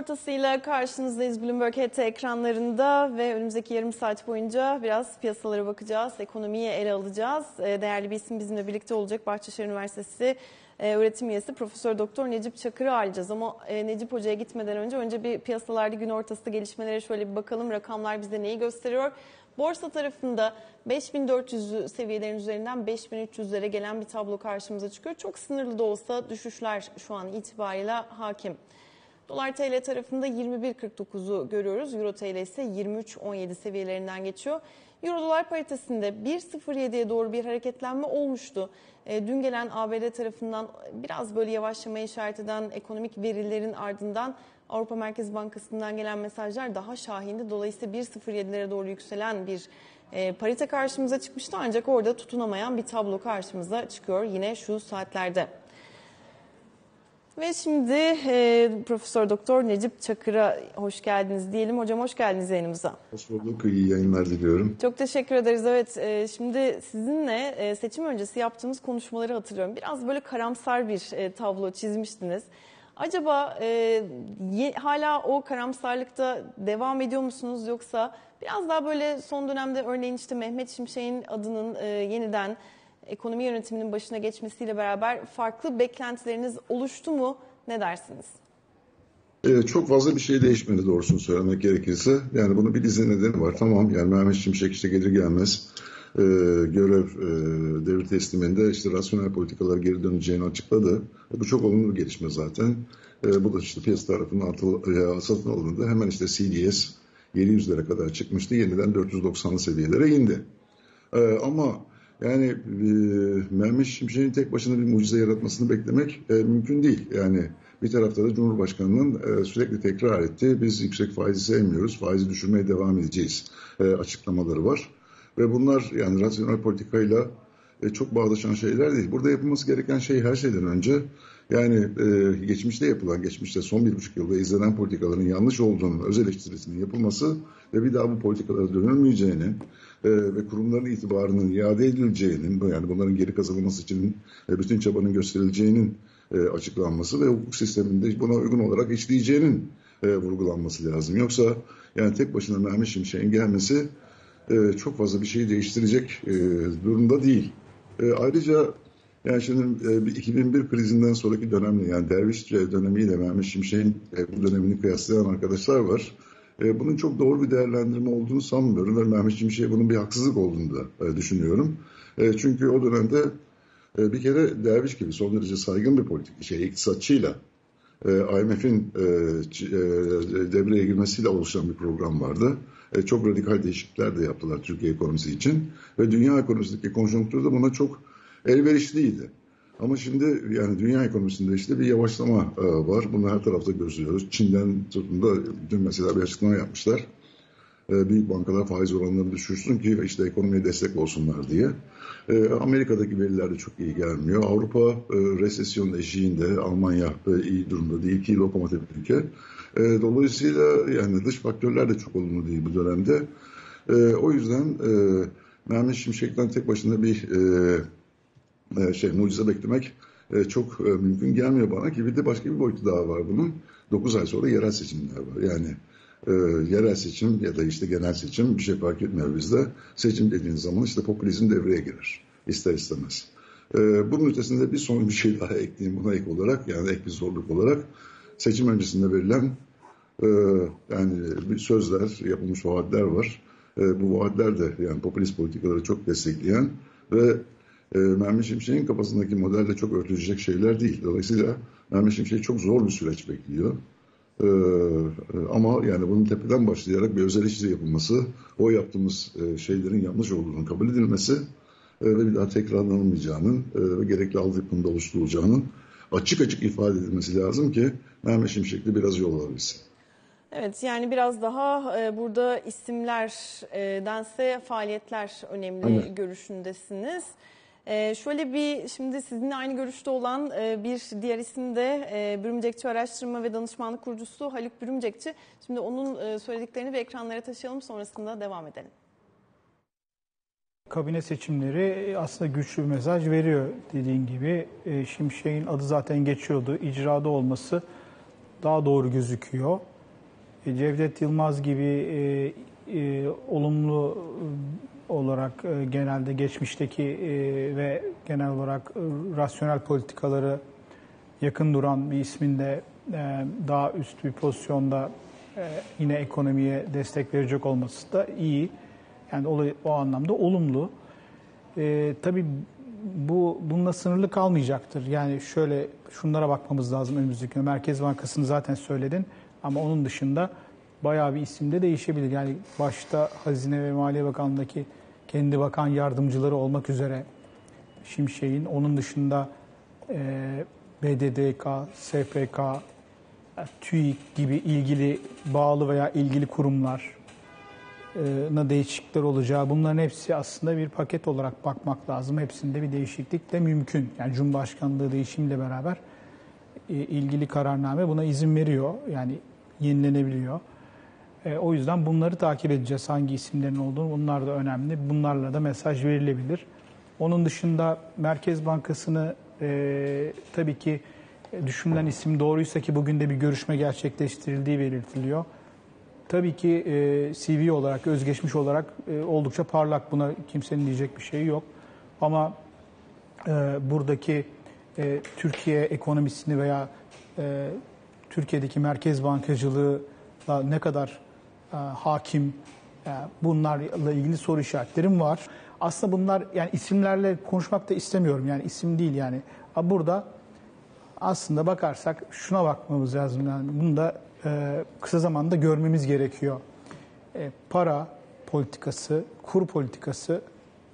ortasıyla karşınızdayız Bloomberg HT ekranlarında ve önümüzdeki yarım saat boyunca biraz piyasalara bakacağız, ekonomiyi ele alacağız. Ee, değerli bir isim bizimle birlikte olacak. Bahçeşehir Üniversitesi e, öğretim üyesi Profesör Doktor Necip Çakır'ı ağırlayacağız. Ama e, Necip Hoca'ya gitmeden önce önce bir piyasalarda gün ortası gelişmelere şöyle bir bakalım. Rakamlar bize neyi gösteriyor? Borsa tarafında 5400 seviyelerin üzerinden 5300'lere gelen bir tablo karşımıza çıkıyor. Çok sınırlı da olsa düşüşler şu an itibariyle hakim. Dolar TL tarafında 21.49'u görüyoruz. Euro TL ise 23.17 seviyelerinden geçiyor. Euro dolar paritesinde 1.07'ye doğru bir hareketlenme olmuştu. E, dün gelen ABD tarafından biraz böyle yavaşlamaya işaret eden ekonomik verilerin ardından Avrupa Merkez Bankası'ndan gelen mesajlar daha şahindi. Dolayısıyla 1.07'lere doğru yükselen bir e, parite karşımıza çıkmıştı ancak orada tutunamayan bir tablo karşımıza çıkıyor yine şu saatlerde. Ve şimdi e, Profesör Doktor Necip Çakır'a hoş geldiniz diyelim. Hocam hoş geldiniz yayınımıza. Hoş bulduk. İyi yayınlar diliyorum. Çok teşekkür ederiz. Evet e, şimdi sizinle e, seçim öncesi yaptığımız konuşmaları hatırlıyorum. Biraz böyle karamsar bir e, tablo çizmiştiniz. Acaba e, ye, hala o karamsarlıkta devam ediyor musunuz yoksa biraz daha böyle son dönemde örneğin işte Mehmet Şimşek'in adının e, yeniden ekonomi yönetiminin başına geçmesiyle beraber farklı beklentileriniz oluştu mu? Ne dersiniz? Ee, çok fazla bir şey değişmedi doğrusunu söylemek gerekirse. Yani bunun bir dizi nedeni var. Tamam yani Mehmet Şimşek işte gelir gelmez e, görev e, devir tesliminde işte rasyonel politikalar geri döneceğini açıkladı. E, bu çok olumlu bir gelişme zaten. E, bu da işte piyasa tarafından atıl, e, satın alındı. Hemen işte CDS 700'lere kadar çıkmıştı. Yeniden 490'lı seviyelere indi. E, ama yani e, Mehmet Şimşek'in tek başına bir mucize yaratmasını beklemek e, mümkün değil. Yani bir tarafta da Cumhurbaşkanı'nın e, sürekli tekrar ettiği biz yüksek faizi sevmiyoruz, faizi düşürmeye devam edeceğiz e, açıklamaları var. Ve bunlar yani rasyonel politikayla e, çok bağdaşan şeyler değil. Burada yapılması gereken şey her şeyden önce yani e, geçmişte yapılan, geçmişte son bir buçuk yılda izlenen politikaların yanlış olduğunu, öz eleştirisinin yapılması ve bir daha bu politikalara dönülmeyeceğini e, ve kurumların itibarının iade edileceğinin, yani bunların geri kazanılması için e, bütün çabanın gösterileceğinin e, açıklanması ve hukuk sisteminde buna uygun olarak işleyeceğinin e, vurgulanması lazım. Yoksa yani tek başına Mehmet Şimşek'in gelmesi e, çok fazla bir şey değiştirecek e, durumda değil. E, ayrıca yani şimdi e, 2001 krizinden sonraki dönemle yani Derviş dönemiyle Mehmet Şimşek'in e, bu dönemini kıyaslayan arkadaşlar var. E, bunun çok doğru bir değerlendirme olduğunu sanmıyorum ve Mehmet Şimşek'e bunun bir haksızlık olduğunu da e, düşünüyorum. E, çünkü o dönemde bir kere Derviş gibi son derece saygın bir politik şey iktisatçıyla IMF'in devreye girmesiyle oluşan bir program vardı. Çok radikal değişiklikler de yaptılar Türkiye ekonomisi için ve dünya ekonomisindeki konjonktür de buna çok elverişliydi. Ama şimdi yani dünya ekonomisinde işte bir yavaşlama e, var. Bunu her tarafta gözlüyoruz. Çin'den tutun da dün mesela bir açıklama yapmışlar. E, büyük bankalar faiz oranlarını düşürsün ki işte ekonomiye destek olsunlar diye. E, Amerika'daki veriler de çok iyi gelmiyor. Avrupa e, resesyon eşiğinde, Almanya e, iyi durumda değil ki lokomotif ülke. E, dolayısıyla yani dış faktörler de çok olumlu değil bu dönemde. E, o yüzden e, Mehmet Şimşek'ten tek başına bir e, e, şey mucize beklemek e, çok e, mümkün gelmiyor bana ki bir de başka bir boyutu daha var bunun. 9 ay sonra yerel seçimler var. Yani e, yerel seçim ya da işte genel seçim bir şey fark etmiyor bizde. Seçim dediğiniz zaman işte popülizm devreye girer. ister istemez. E, bunun ötesinde bir son bir şey daha ekleyeyim buna ek olarak yani ek bir zorluk olarak seçim öncesinde verilen e, yani sözler, yapılmış vaatler var. E, bu vaatler de yani popülist politikaları çok destekleyen ve e, Mehmet Şimşek'in kafasındaki modelde çok örtülecek şeyler değil. Dolayısıyla Mehmet Şimşek çok zor bir süreç bekliyor. Ee, ama yani bunun tepeden başlayarak bir özel işçi yapılması, o yaptığımız e, şeylerin yanlış olduğunu kabul edilmesi e, ve bir daha tekrarlanmayacağının e, ve gerekli altyapının oluşturulacağının açık açık ifade edilmesi lazım ki Mehmet Şimşek'te biraz yol alabilsin. Evet yani biraz daha e, burada isimlerdense faaliyetler önemli Aynen. görüşündesiniz. Ee, şöyle bir şimdi sizinle aynı görüşte olan e, bir diğer isim de e, Bürümcekçi Araştırma ve Danışmanlık Kurucusu Haluk Bürümcekçi. Şimdi onun e, söylediklerini bir ekranlara taşıyalım sonrasında devam edelim. Kabine seçimleri aslında güçlü bir mesaj veriyor dediğin gibi. E, Şimşek'in adı zaten geçiyordu. İcrada olması daha doğru gözüküyor. e, Cevdet Yılmaz gibi e, e, olumlu olarak e, genelde geçmişteki e, ve genel olarak e, rasyonel politikaları yakın duran bir ismin de daha üst bir pozisyonda yine ekonomiye destek verecek olması da iyi. Yani o, o anlamda olumlu. E, tabii bu bununla sınırlı kalmayacaktır. Yani şöyle şunlara bakmamız lazım önümüzdeki Merkez Bankası'nı zaten söyledin ama onun dışında bayağı bir isimde değişebilir. Yani başta Hazine ve Maliye Bakanlığı'ndaki kendi bakan yardımcıları olmak üzere Şimşek'in onun dışında e, BDDK, SPK, TÜİK gibi ilgili bağlı veya ilgili kurumlar na değişiklikler olacağı bunların hepsi aslında bir paket olarak bakmak lazım. Hepsinde bir değişiklik de mümkün. Yani Cumhurbaşkanlığı değişimiyle beraber ilgili kararname buna izin veriyor. Yani yenilenebiliyor. E, o yüzden bunları takip edeceğiz. Hangi isimlerin olduğunu bunlar da önemli. Bunlarla da mesaj verilebilir. Onun dışında Merkez Bankası'nı e, tabii ki düşünülen isim doğruysa ki bugün de bir görüşme gerçekleştirildiği belirtiliyor. Tabii ki e, CV olarak, özgeçmiş olarak e, oldukça parlak. Buna kimsenin diyecek bir şeyi yok. Ama e, buradaki e, Türkiye ekonomisini veya e, Türkiye'deki merkez bankacılığı ne kadar e, hakim e, bunlarla ilgili soru işaretlerim var. Aslında bunlar yani isimlerle konuşmak da istemiyorum. Yani isim değil yani. Burada aslında bakarsak şuna bakmamız lazım. Yani bunu da e, kısa zamanda görmemiz gerekiyor. E, para politikası, kur politikası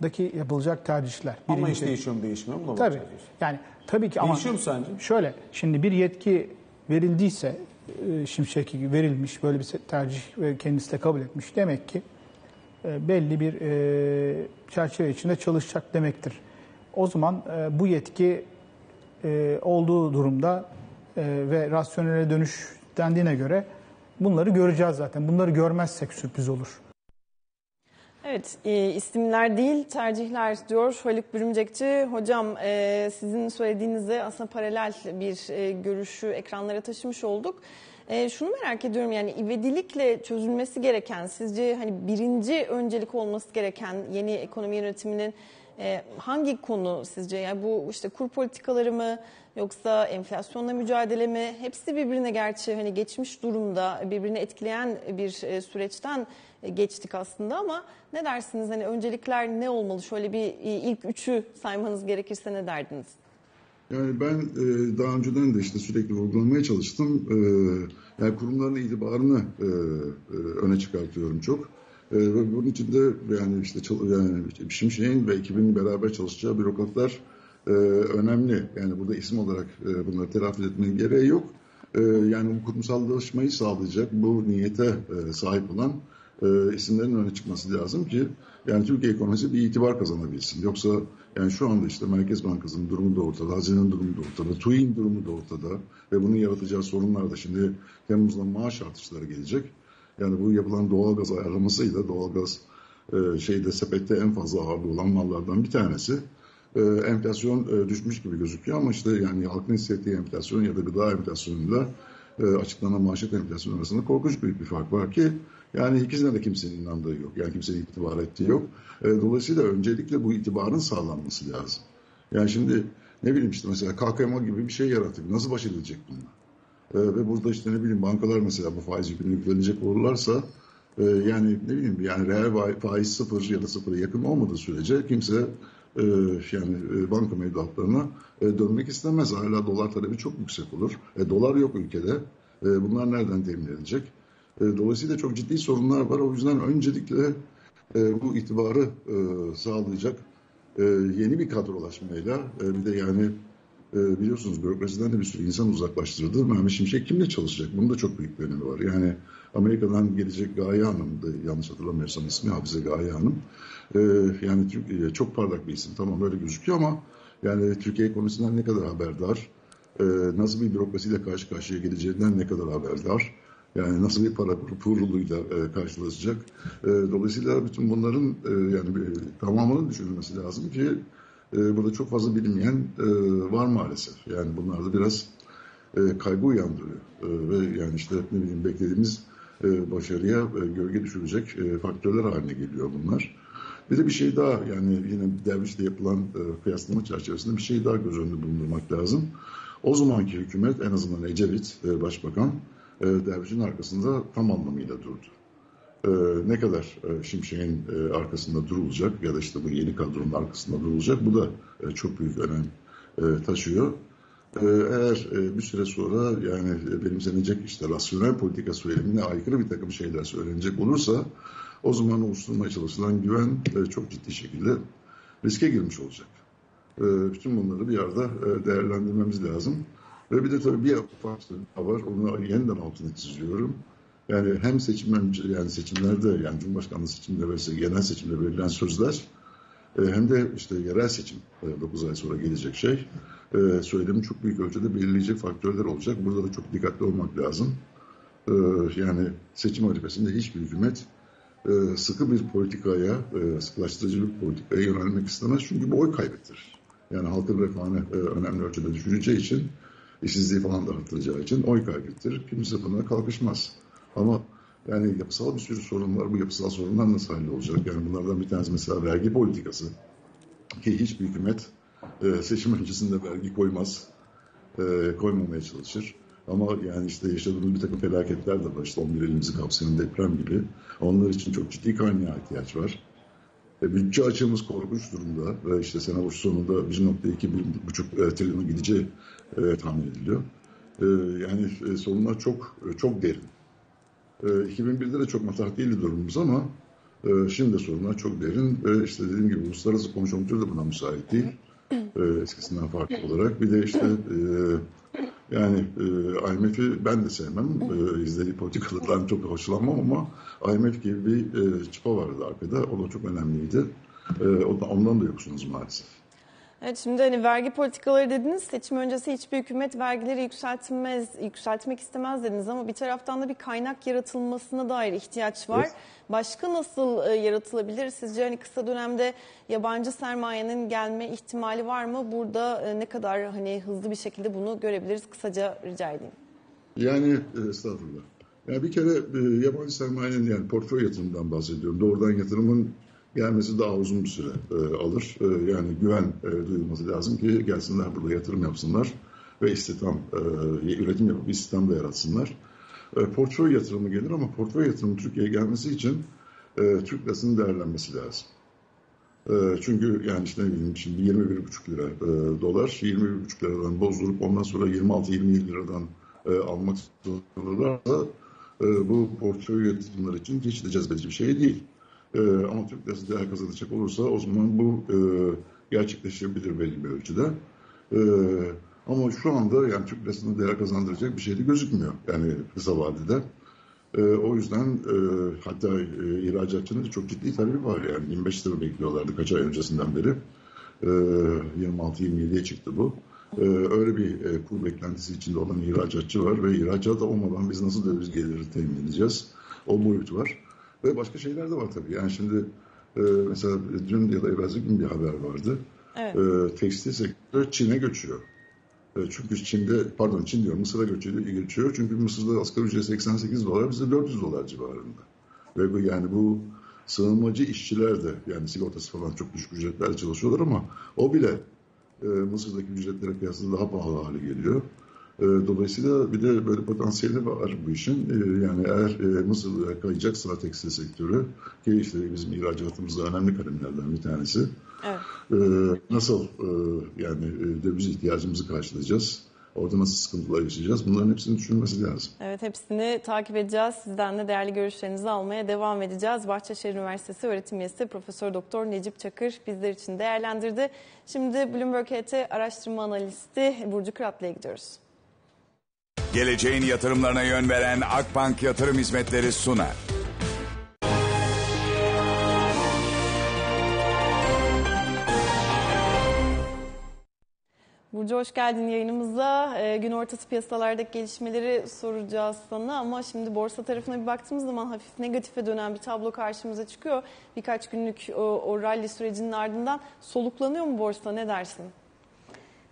daki yapılacak tercihler. Ama Birinci, iş değişiyor mu değişmiyor mu? Tabii. Yani tabii ki ama Değişiyor mu sence? Şöyle şimdi bir yetki verildiyse e, Şimşek verilmiş böyle bir tercih ve kendisi de kabul etmiş. Demek ki e, belli bir e, çerçeve içinde çalışacak demektir. O zaman bu yetki olduğu durumda ve rasyonele dönüş dendiğine göre bunları göreceğiz zaten. Bunları görmezsek sürpriz olur. Evet, e, isimler değil tercihler diyor Haluk Bürümcekçi. Hocam e, sizin söylediğinizde aslında paralel bir e, görüşü ekranlara taşımış olduk. Şunu merak ediyorum yani ivedilikle çözülmesi gereken sizce hani birinci öncelik olması gereken yeni ekonomi yönetiminin hangi konu sizce? Yani bu işte kur politikaları mı yoksa enflasyonla mücadele mi? Hepsi birbirine gerçi hani geçmiş durumda birbirini etkileyen bir süreçten geçtik aslında ama ne dersiniz? Hani öncelikler ne olmalı? Şöyle bir e, ilk üçü saymanız gerekirse ne derdiniz? Yani ben e, daha önceden de işte sürekli vurgulamaya çalıştım. E, yani kurumların itibarını e, e, öne çıkartıyorum çok. E, ve bunun için de yani işte yani Şimşek'in ve ekibinin beraber çalışacağı bürokratlar e, önemli. Yani burada isim olarak e, bunları telaffuz etmenin gereği yok. E, yani bu kurumsallaşmayı sağlayacak, bu niyete e, sahip olan e, isimlerin öne çıkması lazım ki yani Türkiye ekonomisi bir itibar kazanabilsin. Yoksa yani şu anda işte Merkez Bankası'nın durumu da ortada, hazinenin durumu da ortada, TÜİ'nin durumu da ortada ve bunun yaratacağı sorunlar da şimdi Temmuz'da maaş artışları gelecek. Yani bu yapılan doğalgaz ayarlamasıyla doğalgaz e, şeyde sepette en fazla ağırlığı olan mallardan bir tanesi. E, enflasyon e, düşmüş gibi gözüküyor ama işte yani halkın hissettiği enflasyon ya da gıda enflasyonuyla e, açıklanan maaşet enflasyonu arasında korkunç büyük bir fark var ki yani ikisine de kimsenin inandığı yok. Yani kimsenin itibar ettiği yok. E, dolayısıyla öncelikle bu itibarın sağlanması lazım. Yani şimdi ne bileyim işte mesela KKM gibi bir şey yarattık. Nasıl baş edilecek bununla? E, ve burada işte ne bileyim bankalar mesela bu faiz yükünü yüklenecek olurlarsa e, yani ne bileyim yani reel faiz sıfır ya da sıfıra yakın olmadığı sürece kimse yani banka mevduatlarına dönmek istemez. Hala dolar talebi çok yüksek olur. E, dolar yok ülkede. E, bunlar nereden temin edilecek? E, dolayısıyla çok ciddi sorunlar var. O yüzden öncelikle e, bu itibarı e, sağlayacak yeni bir kadrolaşmayla bir de yani biliyorsunuz bürokrasiden de bir sürü insan uzaklaştırıldı. Mehmet Şimşek kimle çalışacak? Bunun da çok büyük bir önemi var. Yani Amerika'dan gelecek Gaye Hanım'dı yanlış hatırlamıyorsam ismi Hafize Gaye Hanım. Yani çok parlak bir isim tamam öyle gözüküyor ama yani Türkiye ekonomisinden ne kadar haberdar? Nasıl bir bürokrasiyle karşı karşıya geleceğinden ne kadar haberdar? Yani nasıl bir para kuruluyla e, karşılaşacak. E, dolayısıyla bütün bunların e, yani bir, tamamının düşünülmesi lazım ki e, burada çok fazla bilinmeyen e, var maalesef. Yani bunlar da biraz e, kaygı uyandırıyor. E, ve yani işte ne bileyim beklediğimiz e, başarıya e, gölge düşürecek e, faktörler haline geliyor bunlar. Bir de bir şey daha yani yine Derviş'te yapılan e, kıyaslama çerçevesinde bir şey daha göz önünde bulundurmak lazım. O zamanki hükümet en azından Ecevit e, Başbakan e, Derviş'in arkasında tam anlamıyla durdu. E, ne kadar e, Şimşek'in e, arkasında durulacak ya da işte bu yeni kadronun arkasında durulacak bu da e, çok büyük önem e, taşıyor. E, eğer e, bir süre sonra yani e, benimsenecek işte rasyonel politika söylemine aykırı bir takım şeyler söylenecek olursa o zaman oluşturmaya çalışılan güven e, çok ciddi şekilde riske girmiş olacak. E, bütün bunları bir arada e, değerlendirmemiz lazım. Ve bir de tabii bir faktör var. Onu yeniden altını çiziyorum. Yani hem seçim önce yani seçimlerde yani Cumhurbaşkanlığı seçiminde ve genel seçimde verilen sözler hem de işte yerel seçim 9 ay sonra gelecek şey söylemi çok büyük ölçüde belirleyecek faktörler olacak. Burada da çok dikkatli olmak lazım. Yani seçim arifesinde hiçbir hükümet sıkı bir politikaya, sıkılaştırıcı bir politikaya yönelmek istemez. Çünkü bu oy kaybettirir. Yani halkın refahını önemli ölçüde düşüreceği için, işsizliği falan da arttıracağı için oy kaybettirir. Kimse buna kalkışmaz. Ama yani yapısal bir sürü sorun var. Bu yapısal sorunlar nasıl hallolacak? Yani bunlardan bir tanesi mesela vergi politikası. Ki hiçbir hükümet e, seçim öncesinde vergi koymaz. E, koymamaya çalışır. Ama yani işte yaşadığımız bir takım felaketler de var. İşte 11 elimizi kapsayan deprem gibi. Onlar için çok ciddi kaynağa ihtiyaç var. E, bütçe açığımız korkunç durumda. Ve işte sene başı sonunda 1.2-1.5 e, trilyona gideceği e, tahmin ediliyor. E, yani e, sorunlar çok çok derin. 2001'de de çok matah değildi durumumuz ama e, şimdi de sorunlar çok derin ve işte dediğim gibi uluslararası konjonktür de buna müsait değil. E, eskisinden farklı olarak. Bir de işte e, yani IMF'i ben de sevmem. izlediği politikalardan çok hoşlanmam ama IMF gibi bir çıpa vardı arkada. O da çok önemliydi. ondan da yoksunuz maalesef. Evet şimdi hani vergi politikaları dediniz. Seçim öncesi hiçbir hükümet vergileri yükseltmez, yükseltmek istemez dediniz ama bir taraftan da bir kaynak yaratılmasına dair ihtiyaç var. Evet. Başka nasıl e, yaratılabilir? Sizce hani kısa dönemde yabancı sermayenin gelme ihtimali var mı? Burada e, ne kadar hani hızlı bir şekilde bunu görebiliriz? Kısaca rica edeyim. Yani e, estağfurullah. Yani bir kere e, yabancı sermayenin yani portföy yatırımından bahsediyorum. Doğrudan yatırımın gelmesi daha uzun bir süre e, alır. E, yani güven e, duyulması lazım ki gelsinler burada yatırım yapsınlar ve istihdam, e, üretim yapıp istihdam da yaratsınlar. E, portföy yatırımı gelir ama portföy yatırımı Türkiye'ye gelmesi için e, Türk lirasının değerlenmesi lazım. E, çünkü yani işte ne bileyim şimdi 21,5 lira e, dolar, 21,5 liradan bozdurup ondan sonra 26-27 liradan e, almak zorundalarsa e, bu portföy yatırımları için hiç de cezbedici bir şey değil. E, Türk lirası değer kazanacak olursa o zaman bu e, gerçekleşebilir belli bir ölçüde. E, ama şu anda yani Türk lirasını değer kazandıracak bir şey de gözükmüyor yani kısa vadede. E, o yüzden e, hatta e, ihracatçının da çok ciddi talebi var yani 25 lira bekliyorlardı kaç ay öncesinden beri. E, 26-27'ye çıktı bu. Ee, öyle bir e, kur beklentisi içinde olan ihracatçı var ve ihracat olmadan biz nasıl döviz geliri temin edeceğiz? O boyut var. Ve başka şeyler de var tabii. Yani şimdi e, mesela dün ya da evvelsi gün bir haber vardı. Evet. E, tekstil sektörü Çin'e göçüyor. E, çünkü Çin'de, pardon Çin diyor Mısır'a göçüyor, geçiyor. Çünkü Mısır'da asgari ücret 88 dolar, bizde 400 dolar civarında. Ve bu yani bu sığınmacı işçiler de yani sigortası falan çok düşük ücretlerle çalışıyorlar ama o bile e, Mısır'daki ücretlere kıyasla daha pahalı hale geliyor. E, dolayısıyla bir de böyle potansiyeli var bu işin. E, yani eğer e, Mısır'a kayacaksa tekstil sektörü ki işte bizim ihracatımızda önemli kalemlerden bir tanesi. Evet. Nasıl yani döviz ihtiyacımızı karşılayacağız? Orada nasıl sıkıntılar yaşayacağız? Bunların hepsini düşünmesi lazım. Evet hepsini takip edeceğiz. Sizden de değerli görüşlerinizi almaya devam edeceğiz. Bahçeşehir Üniversitesi öğretim üyesi Profesör Doktor Necip Çakır bizler için değerlendirdi. Şimdi Bloomberg HT araştırma analisti Burcu Kıratlı'ya gidiyoruz. Geleceğin yatırımlarına yön veren Akbank Yatırım Hizmetleri sunar. Burcu hoş geldin yayınımıza. E, gün ortası piyasalardaki gelişmeleri soracağız sana ama şimdi borsa tarafına bir baktığımız zaman hafif negatife dönen bir tablo karşımıza çıkıyor. Birkaç günlük o, o rally sürecinin ardından soluklanıyor mu borsa ne dersin?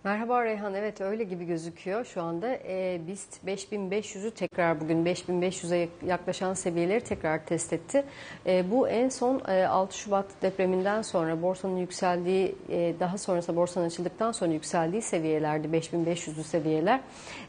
Merhaba Reyhan, evet öyle gibi gözüküyor şu anda. E, BIST 5500'ü tekrar bugün 5500'e yaklaşan seviyeleri tekrar test etti. E, bu en son e, 6 Şubat depreminden sonra borsanın yükseldiği, e, daha sonrasında borsanın açıldıktan sonra yükseldiği seviyelerdi 5500'lü seviyeler.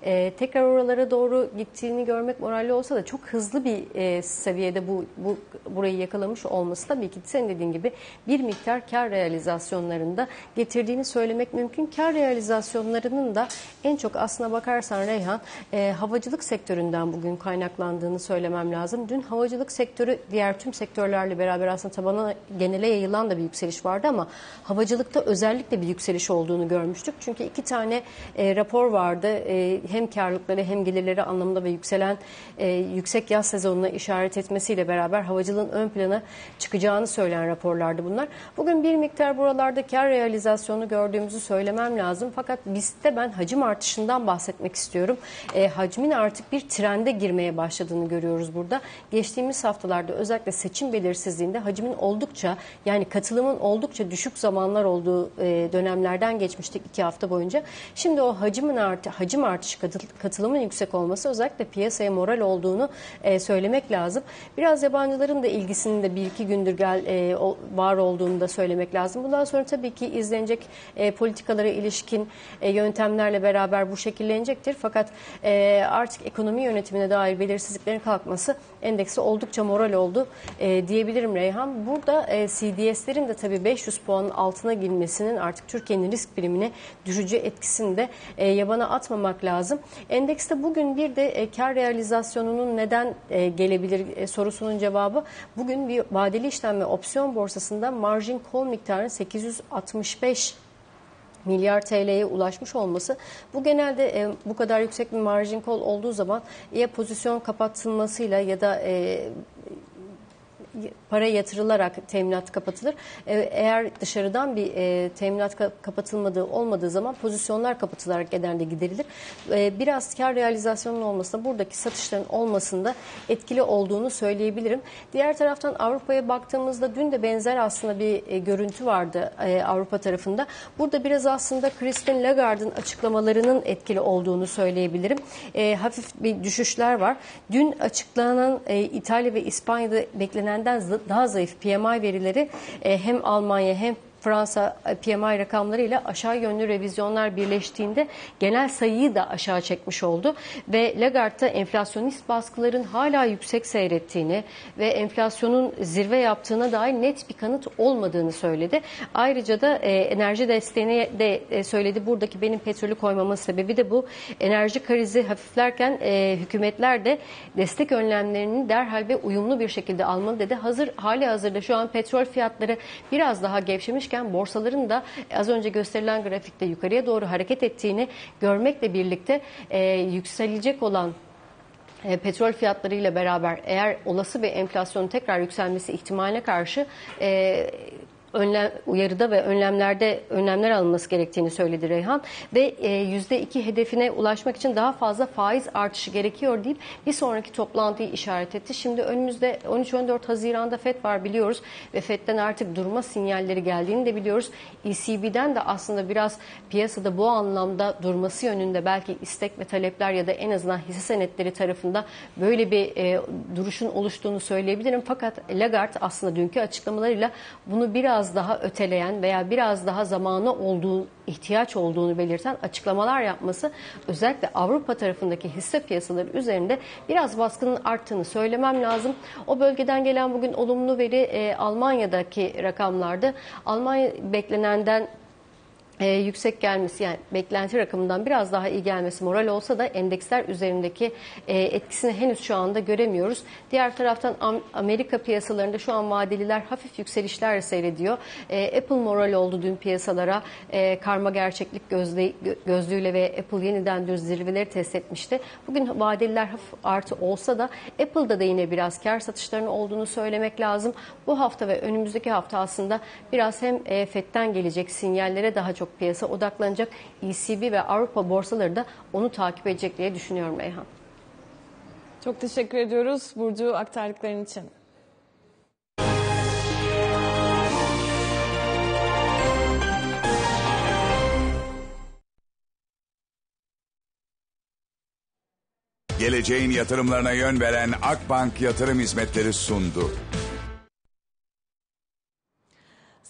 E, tekrar oralara doğru gittiğini görmek moralli olsa da çok hızlı bir e, seviyede bu, bu burayı yakalamış olması tabii ki senin dediğin gibi bir miktar kar realizasyonlarında getirdiğini söylemek mümkün. Kar realizasyonlarının da en çok aslına bakarsan Reyhan e, havacılık sektöründen bugün kaynaklandığını söylemem lazım. Dün havacılık sektörü diğer tüm sektörlerle beraber aslında tabana genele yayılan da bir yükseliş vardı ama havacılıkta özellikle bir yükseliş olduğunu görmüştük. Çünkü iki tane e, rapor vardı. E, hem karlılıkları hem gelirleri anlamında ve yükselen e, yüksek yaz sezonuna işaret etmesiyle beraber havacılığın ön plana çıkacağını söyleyen raporlardı bunlar. Bugün bir miktar buralarda kar realizasyonu gördüğümüzü söylemem lazım. Fakat BIST'te ben hacim artışından bahsetmek istiyorum. E, hacmin artık bir trende girmeye başladığını görüyoruz burada. Geçtiğimiz haftalarda özellikle seçim belirsizliğinde hacmin oldukça yani katılımın oldukça düşük zamanlar olduğu e, dönemlerden geçmiştik iki hafta boyunca. Şimdi o hacmin artı, hacim artışı katıl- katılımın yüksek olması özellikle piyasaya moral olduğunu e, söylemek lazım. Biraz yabancıların da ilgisinin de bir iki gündür gel, e, var olduğunu da söylemek lazım. Bundan sonra tabii ki izlenecek e, politikalara ilişkin e, yöntemlerle beraber bu şekillenecektir. Fakat e, artık ekonomi yönetimine dair belirsizliklerin kalkması endekse oldukça moral oldu e, diyebilirim Reyhan. Burada e, CDS'lerin de tabii 500 puanın altına girmesinin artık Türkiye'nin risk birimine düşücü etkisini de e, yabana atmamak lazım. Endekste bugün bir de e, kar realizasyonunun neden e, gelebilir e, sorusunun cevabı bugün bir vadeli işlem ve opsiyon borsasında margin call miktarının 865 milyar TL'ye ulaşmış olması bu genelde e, bu kadar yüksek bir margin call olduğu zaman ya pozisyon kapatılmasıyla ya da e, para yatırılarak teminat kapatılır. E, Eğer dışarıdan bir e, teminat ka- kapatılmadığı olmadığı zaman pozisyonlar kapatılarak genelde giderilir. E, biraz kar realizasyonunun olmasında buradaki satışların olmasında etkili olduğunu söyleyebilirim. Diğer taraftan Avrupa'ya baktığımızda dün de benzer aslında bir görüntü vardı Avrupa tarafında. Burada biraz aslında Christine Lagarde'ın açıklamalarının etkili olduğunu söyleyebilirim. Hafif bir düşüşler var. Dün açıklanan İtalya ve İspanya'da beklenenden z- daha zayıf PMI verileri e, hem Almanya hem Fransa PMI rakamlarıyla aşağı yönlü revizyonlar birleştiğinde genel sayıyı da aşağı çekmiş oldu. Ve Lagarde enflasyonist baskıların hala yüksek seyrettiğini ve enflasyonun zirve yaptığına dair net bir kanıt olmadığını söyledi. Ayrıca da e, enerji desteğini de e, söyledi. Buradaki benim petrolü koymamın sebebi de bu. Enerji krizi hafiflerken e, hükümetler de destek önlemlerini derhal ve uyumlu bir şekilde almalı dedi. Hazır hali hazırda şu an petrol fiyatları biraz daha gevşemişken borsaların da az önce gösterilen grafikte yukarıya doğru hareket ettiğini görmekle birlikte e, yükselecek olan e, petrol fiyatlarıyla beraber eğer olası bir enflasyonun tekrar yükselmesi ihtimaline karşı e, önlem, uyarıda ve önlemlerde önlemler alınması gerektiğini söyledi Reyhan ve e, %2 hedefine ulaşmak için daha fazla faiz artışı gerekiyor deyip bir sonraki toplantıyı işaret etti. Şimdi önümüzde 13-14 Haziran'da FED var biliyoruz ve FED'den artık durma sinyalleri geldiğini de biliyoruz. ECB'den de aslında biraz piyasada bu anlamda durması yönünde belki istek ve talepler ya da en azından hisse senetleri tarafında böyle bir e, duruşun oluştuğunu söyleyebilirim. Fakat Lagarde aslında dünkü açıklamalarıyla bunu biraz daha öteleyen veya biraz daha zamanı olduğu ihtiyaç olduğunu belirten açıklamalar yapması özellikle Avrupa tarafındaki hisse piyasaları üzerinde biraz baskının arttığını söylemem lazım. O bölgeden gelen bugün olumlu veri e, Almanya'daki rakamlarda Almanya beklenenden e, yüksek gelmesi yani beklenti rakamından biraz daha iyi gelmesi moral olsa da endeksler üzerindeki e, etkisini henüz şu anda göremiyoruz. Diğer taraftan Am- Amerika piyasalarında şu an vadeliler hafif yükselişler seyrediyor. E, Apple moral oldu dün piyasalara. E, karma gerçeklik gözle, gö- gözlüğüyle ve Apple yeniden düz zirveleri test etmişti. Bugün vadeliler hafif artı olsa da Apple'da da yine biraz kar satışlarının olduğunu söylemek lazım. Bu hafta ve önümüzdeki hafta aslında biraz hem e, FED'den gelecek sinyallere daha çok piyasa odaklanacak. ECB ve Avrupa borsaları da onu takip edecek diye düşünüyorum Reyhan. Çok teşekkür ediyoruz Burcu aktardıkların için. Geleceğin yatırımlarına yön veren Akbank Yatırım Hizmetleri sundu.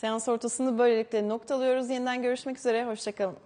Seans ortasını böylelikle noktalıyoruz. Yeniden görüşmek üzere. Hoşçakalın.